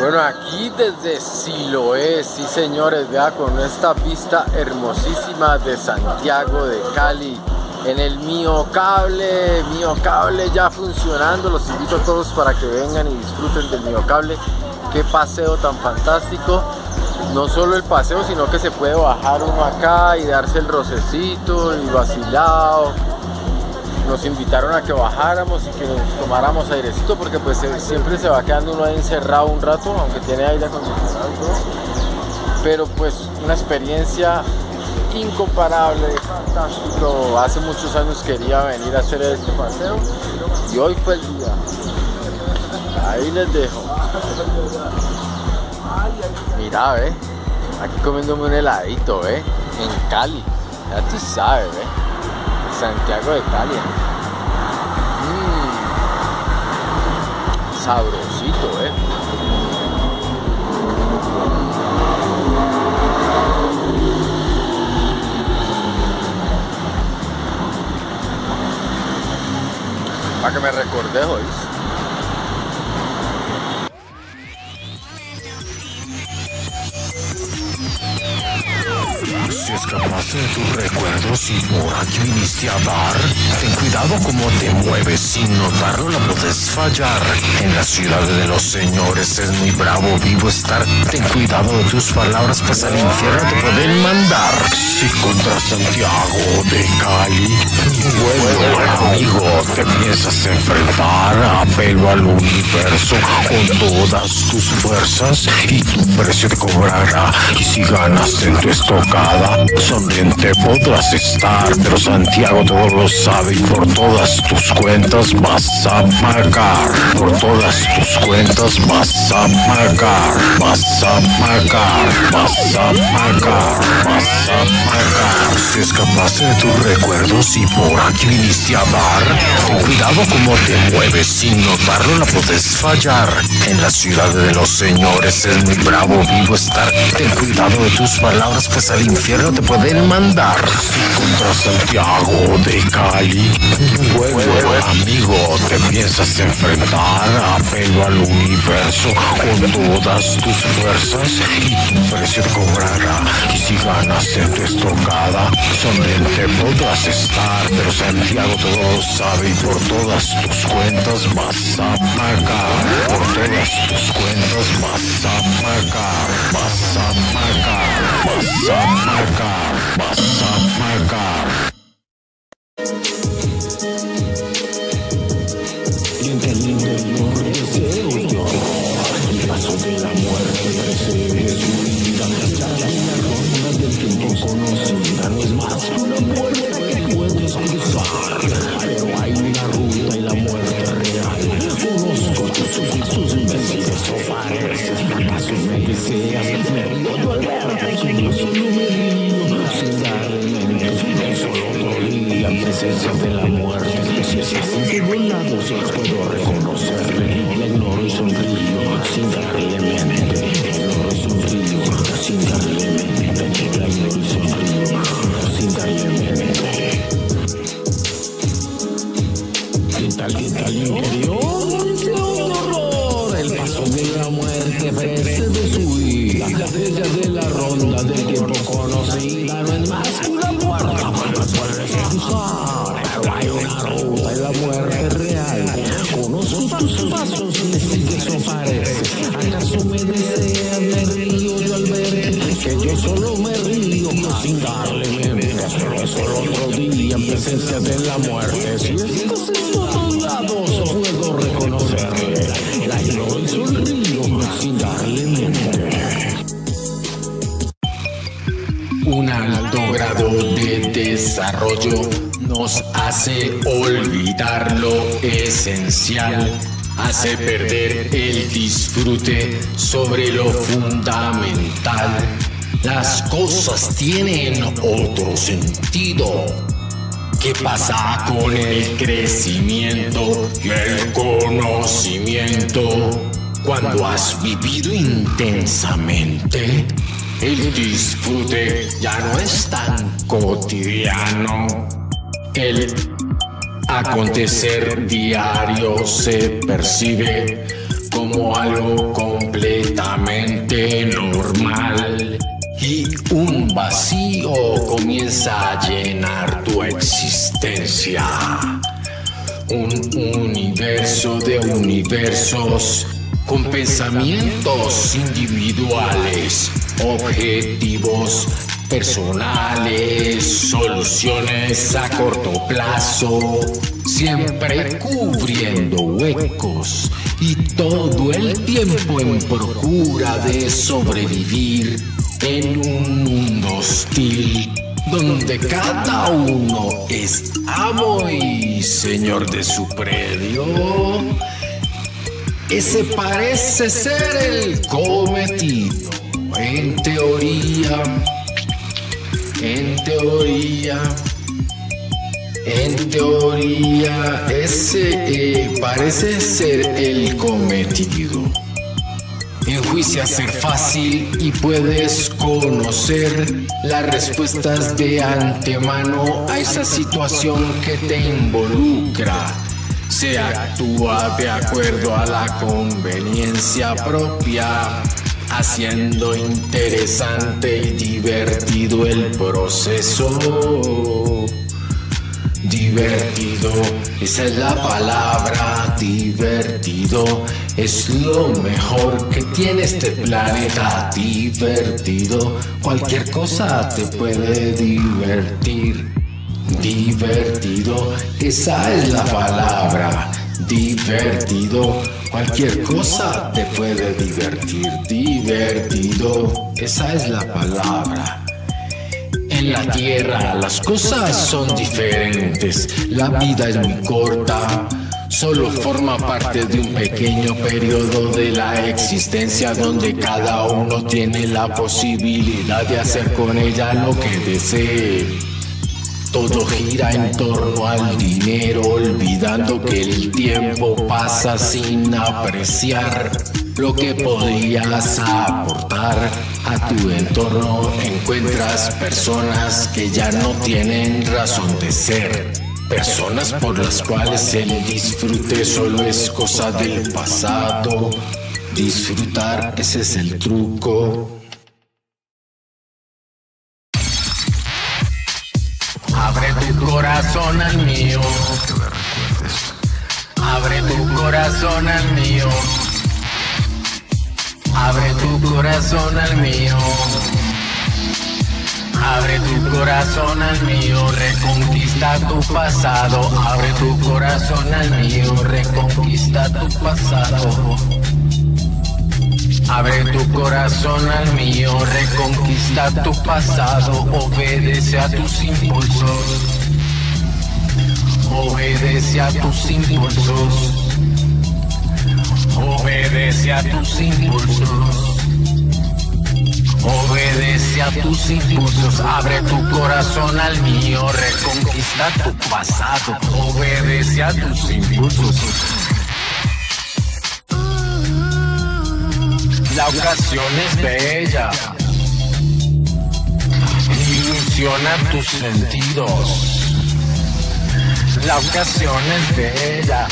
Bueno, aquí desde Siloé, sí señores, vea con esta pista hermosísima de Santiago de Cali. En el mío cable, mío cable ya funcionando. Los invito a todos para que vengan y disfruten del mío cable. Qué paseo tan fantástico. No solo el paseo, sino que se puede bajar uno acá y darse el rocecito y vacilado nos invitaron a que bajáramos y que tomáramos airecito porque pues siempre se va quedando uno ahí encerrado un rato, aunque tiene aire acondicionado. Pero pues una experiencia incomparable, fantástico. Hace muchos años quería venir a hacer este paseo y hoy fue el día. Ahí les dejo. Mira, ve. Aquí comiéndome un heladito, ve. En Cali. Ya tú sabes, ve. Santiago de Cali. Mmm, sabrosito, eh. Para que me recordé hoy. Si escapaste de tus recuerdos y por aquí viniste a dar, ten cuidado como te mueves, sin notarlo la puedes fallar. En la ciudad de los señores es muy bravo vivo estar. Ten cuidado de tus palabras, pues al infierno te pueden mandar. Si contra Santiago de Cali, vuelvo amigo, te piensas enfrentar, apelo al universo con todas tus fuerzas y tu precio te cobrará. Y si ganas en tu estocada, Sonriente podrás estar, pero Santiago todo lo sabe por todas tus cuentas vas a pagar. Por todas tus cuentas vas a pagar, vas a pagar, vas a pagar, vas a pagar. Si escapaste de tus recuerdos y por aquí viniste a ten cuidado como te mueves, sin notarlo la puedes fallar. En la ciudad de los señores es muy bravo vivo estar. Ten cuidado de tus palabras, pues al infierno no te pueden mandar. Contra Santiago de Cali, vuelvo amigo, te piensas enfrentar. Apelo al universo con todas tus fuerzas y tu precio cobrará. Y si ganas en tu estocada, sonriente podrás estar. Pero Santiago todo lo sabe y por todas tus cuentas vas a pagar. Por todas tus cuentas vas a pagar. Vas a pagar. Vas a pagar. Vas a pagar. Siente lindo los deseos yo. El paso de la muerte precede su vida. La ronda del tiempo conocida no es más una puerta que puedes cruzar. Pero hay una ruta y la muerte real. Conozco tus imbéciles o pareces. ¿Acaso me deseas? Me río yo al Presencia de la muerte. En todos lados puedo reconocerle. La ignoro y sonrío. Sin darle mente. La ignoro y sonrío. Sin darle mente. La ignoro y sonrío. Sin darle mente. ¿Qué tal, qué tal interior? ¡Qué horror! El paso de la muerte su vida. De la ronda del tiempo conocida no es más una de la muerte. Si estás en todos lados, puedo reconocerle. La y sonrío sin darle mente. Un alto grado de desarrollo nos hace olvidar lo esencial, hace perder el disfrute sobre lo fundamental. Las cosas tienen otro sentido. ¿Qué pasa con el crecimiento y el conocimiento? Cuando has vivido intensamente, el disfrute ya no es tan cotidiano. El acontecer diario se percibe como algo completamente normal y un vacío comienza a llenar tu existencia. Un universo de universos con pensamientos individuales, objetivos personales, soluciones a corto plazo, siempre cubriendo huecos y todo el tiempo en procura de sobrevivir en un mundo hostil donde cada uno es amo y señor de su predio. Ese parece ser el cometido, en teoría en teoría, en teoría, ese eh, parece ser el cometido. Enjuicia ser fácil y puedes conocer las respuestas de antemano a esa situación que te involucra. Se actúa de acuerdo a la conveniencia propia haciendo interesante y divertido el proceso. Divertido, esa es la palabra, divertido, es lo mejor que tiene este planeta, divertido, cualquier cosa te puede divertir, divertido, esa es la palabra, divertido, Cualquier cosa te puede divertir, divertido, esa es la palabra. En la tierra. Las cosas son diferentes, la vida es muy corta, solo forma parte de un pequeño periodo de la existencia donde cada uno tiene la posibilidad de hacer con ella lo que desee. Todo gira en torno al dinero, olvidando que el tiempo pasa sin apreciar lo que podrías aportar a tu entorno. Encuentras personas que ya no tienen razón de ser. Personas por las cuales el disfrute solo es cosa del pasado. Disfrutar, ese es el truco. corazón al mío. Abre tu corazón al mío. Abre tu corazón al mío. Abre tu corazón al mío, reconquista tu pasado. Abre tu corazón al mío, reconquista tu pasado. Abre tu corazón al mío, reconquista tu pasado, obedece a tus impulsos. Obedece a tus impulsos. Obedece a tus impulsos. Obedece a tus impulsos, abre tu corazón al mío, reconquista tu pasado, obedece a tus impulsos. La ocasión es bella, ilusiona tus sentidos. La ocasión es bella,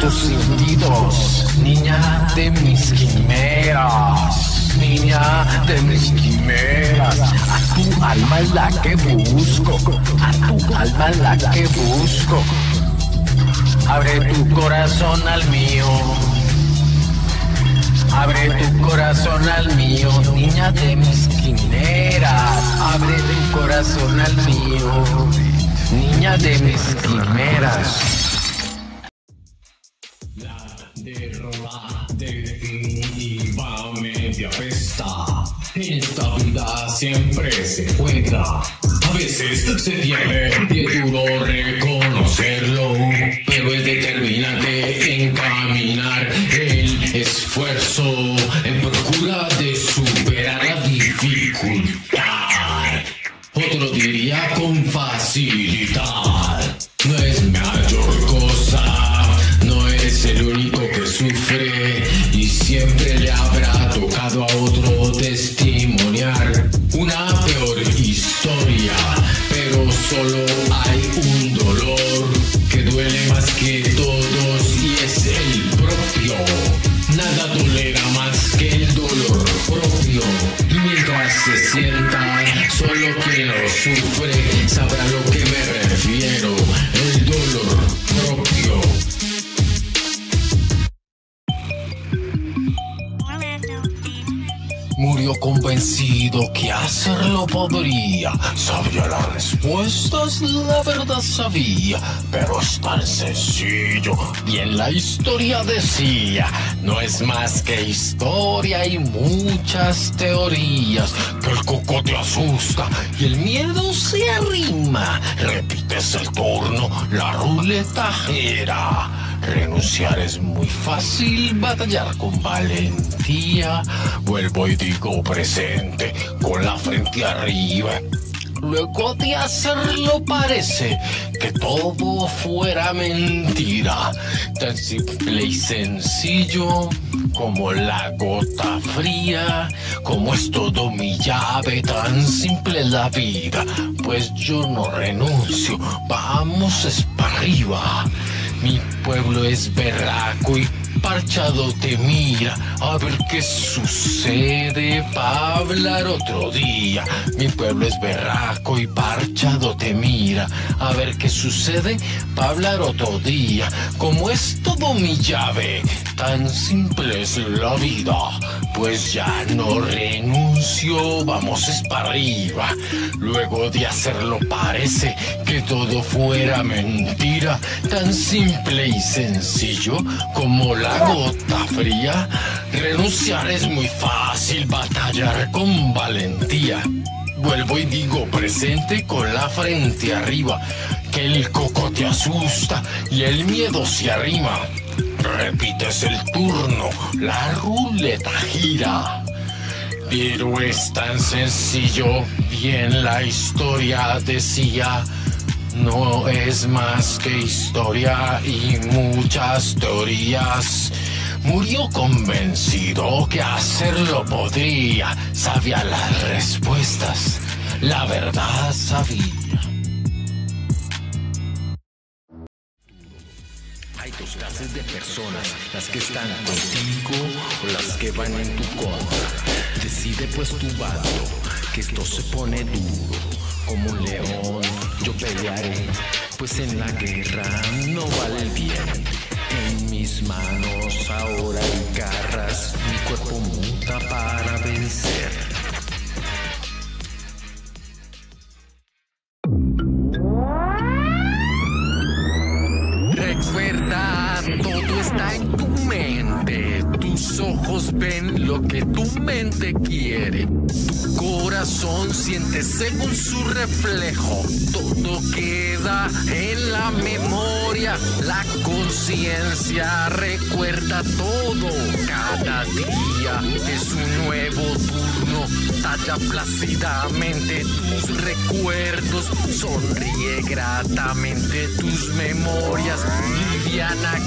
tus sentidos, niña de mis quimeras, niña de mis quimeras. A tu alma es la que busco, a tu alma la que busco. Abre tu corazón al mío. Abre tu corazón al mío, niña de mis quimeras. Abre tu corazón al mío niña de mis quimeras. A veces se y es duro reconocerlo, pero es determinante encaminar el esfuerzo en procura de superar la dificultad. Otro diría con facilidad. Murió convencido que hacerlo podría. Sabía las respuestas, la verdad sabía. Pero es tan sencillo. Bien la historia decía. No es más que historia y muchas teorías. Que el coco te asusta y el miedo se arrima. Repites el turno, la ruleta gira. Renunciar es muy fácil, batallar con valentía. Vuelvo y digo presente, con la frente arriba. Luego de hacerlo parece que todo fuera mentira. Tan simple y sencillo como la gota fría. Como es todo mi llave, tan simple la vida. Pues yo no renuncio, vamos es para arriba. Mi pueblo es berraco y parchado te mira a ver qué sucede pa' hablar otro día. Mi pueblo es berraco y parchado te mira a ver qué sucede pa' hablar otro día. Como es todo mi llave, tan simple es la vida. Pues ya no renuncio, vamos es para arriba. Luego de hacerlo parece que todo fuera mentira, tan simple y sencillo como la gota fría. Renunciar es muy fácil, batallar con valentía. Vuelvo y digo presente con la frente arriba, que el coco te asusta y el miedo se arrima. Repites el turno, la ruleta gira. Pero es tan sencillo, bien la historia decía. No es más que historia y muchas teorías. Murió convencido que hacerlo podría. Sabía las respuestas, la verdad sabía. Hay dos clases de personas, las que están contigo o las que van en tu contra. Decide pues tu bando, que esto se pone duro. Como un león, yo pelearé, pues en la guerra no vale el bien. En mis manos ahora hay garras, mi cuerpo muta para vencer. Recuerda, todo está en tu. Tus ojos ven lo que tu mente quiere. Tu corazón siente según su reflejo. Todo queda en la memoria. La conciencia recuerda todo. Cada día es un nuevo turno. Talla plácidamente tus recuerdos. Sonríe gratamente tus memorias.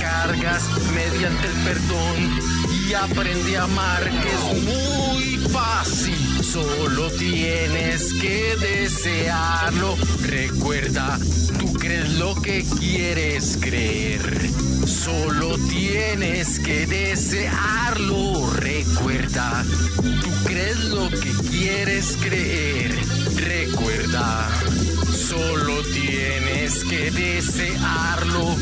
Cargas mediante el perdón. Y aprende a amar que es muy fácil. Solo tienes que desearlo. Recuerda, tú crees lo que quieres creer. Solo tienes que desearlo. Recuerda, tú crees lo que quieres creer. Recuerda, solo tienes que desearlo.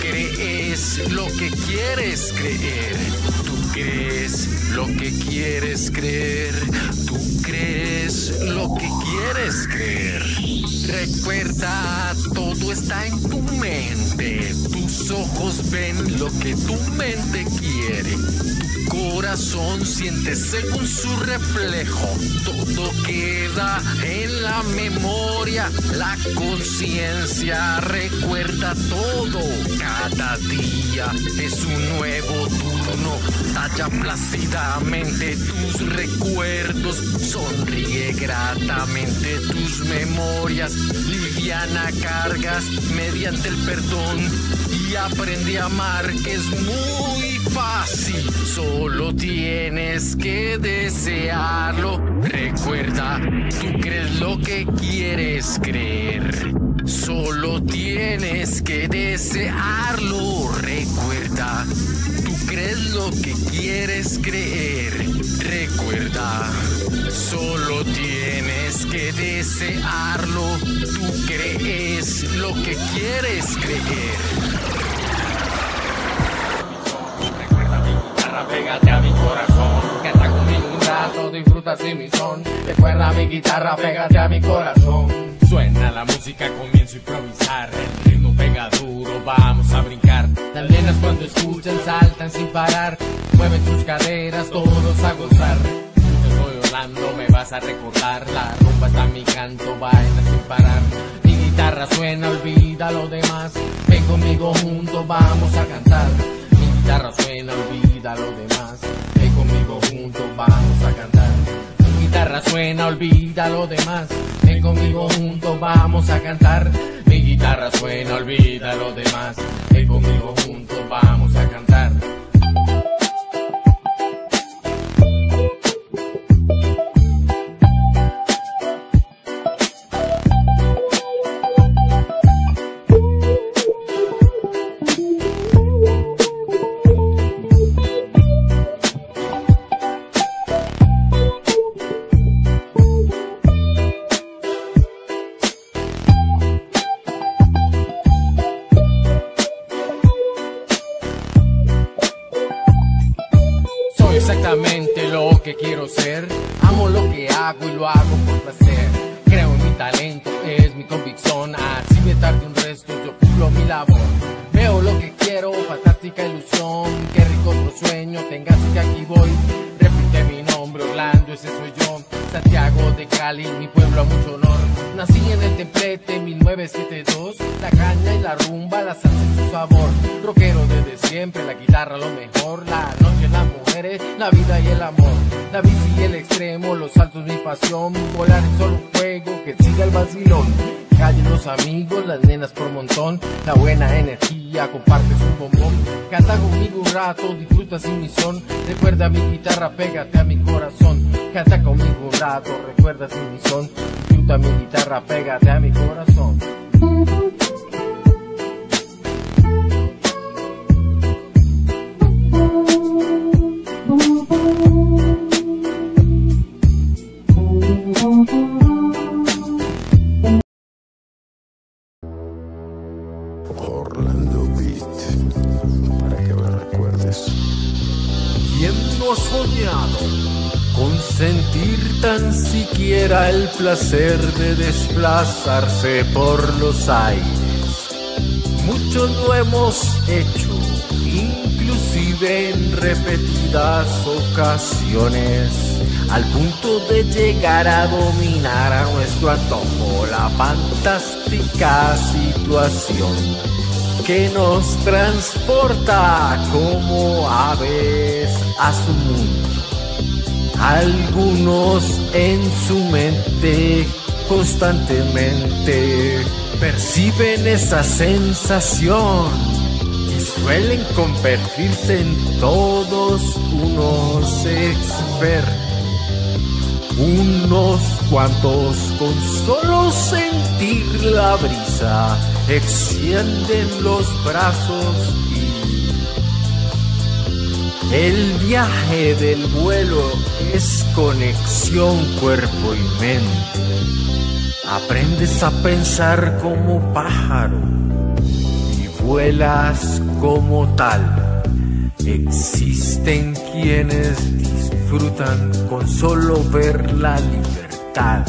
Crees lo que quieres creer. Tú crees lo que quieres creer. Tú crees lo que quieres creer. Recuerda, todo está en tu mente. Tus ojos ven lo que tu mente quiere. Tu corazón siente según su reflejo. Todo queda en la memoria. La conciencia recuerda todo. Cada día es un nuevo Talla plácidamente tus recuerdos. Sonríe gratamente tus memorias. Liviana cargas mediante el perdón. Y aprende a amar que es muy fácil. Solo tienes que desearlo. Recuerda, tú crees lo que quieres creer. Solo tienes que desearlo. Recuerda, crees lo que quieres creer. Recuerda, solo tienes que desearlo. Tú crees lo que quieres creer. Recuerda mi guitarra, pégate a mi corazón. Canta conmigo un rato, disfruta sin mi son. Recuerda mi guitarra, pégate a mi corazón. Suena la música, comienzo a improvisar. Escuchan saltan sin parar. Mueven sus caderas, todos a gozar. Yo soy Orlando, me vas a recordar. La rumba está mi canto, baila sin parar. Mi guitarra suena, olvida lo demás. Ven conmigo juntos, vamos a cantar. Mi guitarra suena, olvida lo demás. Ven conmigo juntos, vamos a cantar. Mi guitarra suena, olvida lo demás. Ven conmigo juntos, vamos a cantar. Mi guitarra suena, olvida lo demás. Ven conmigo juntos, vamos a cantar. Quiero, fantástica ilusión. Qué rico otro sueño, tengas que aquí voy. Repite mi nombre, Orlando, ese soy yo. Santiago de Cali, mi pueblo a mucho honor. Nací en el templete 1972. La caña y la rumba, la salsa y su sabor. Rockero desde siempre, la guitarra lo mejor. La noche, las mujeres, la vida y el amor. La bici y el extremo, los saltos mi pasión. Volar es solo un juego, que siga el vacilón. Calle los amigos, las nenas por montón. La buena energía, compartes un bombón. Canta conmigo un rato, disfruta sin mi son. Recuerda mi guitarra, pégate a mi corazón. Canta conmigo un rato, recuerda sin mi son. Disfruta mi guitarra, pégate a mi corazón. El placer de desplazarse por los aires? Muchos lo hemos hecho, inclusive en repetidas ocasiones, al punto de llegar a dominar a nuestro antojo la fantástica situación que nos transporta como aves a su mundo. Algunos en su mente constantemente perciben esa sensación y suelen convertirse en todos unos expertos. Unos cuantos con solo sentir la brisa extienden los brazos y el viaje del vuelo es conexión cuerpo y mente. Aprendes a pensar como pájaro y vuelas como tal. Existen quienes disfrutan con solo ver la libertad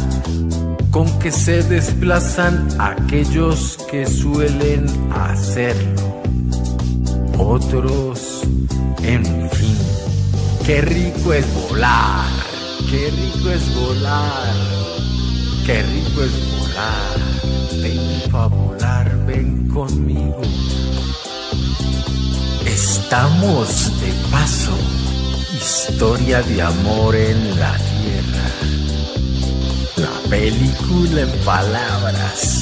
con que se desplazan aquellos que suelen hacerlo. Otros, en fin, qué rico es volar, qué rico es volar, qué rico es volar. Invito a volar, ven conmigo. Estamos de paso, historia de amor en la tierra. La película en palabras.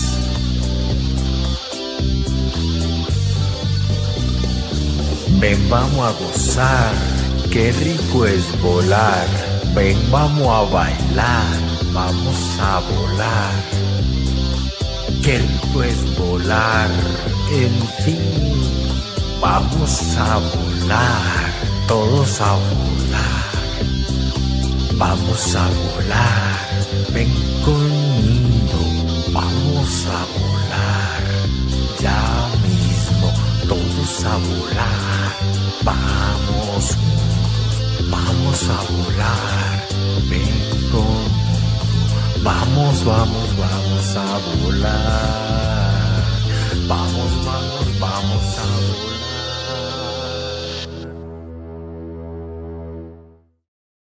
Ven, vamos a gozar, qué rico es volar. Ven, vamos a bailar, vamos a volar. Qué rico es volar, en fin, vamos a volar, todos a volar. vamos a volar. Ven conmigo, vamos a volar. Ya Vamos a volar, vamos vamos a volar, ven conmigo. Vamos, vamos, vamos a volar, vamos, vamos, vamos a volar.